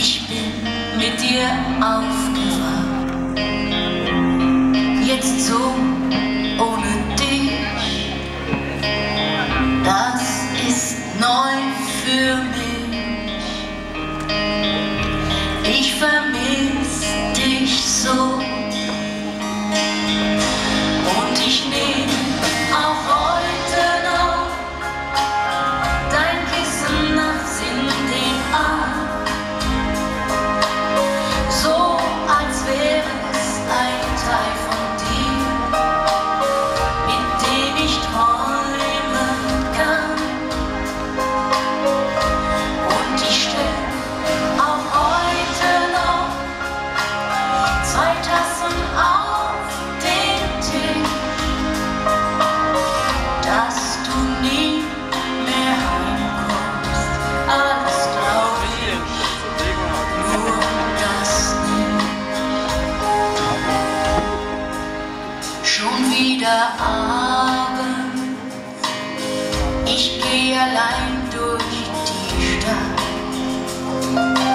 Ich bin mit dir aufgewacht. Jetzt so ohne dich. Das ist neu für mich. Ich Abend. Ich gehe allein durch die Stadt.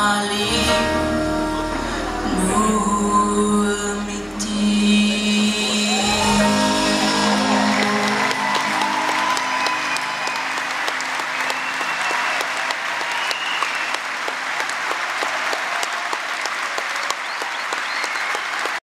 Mali.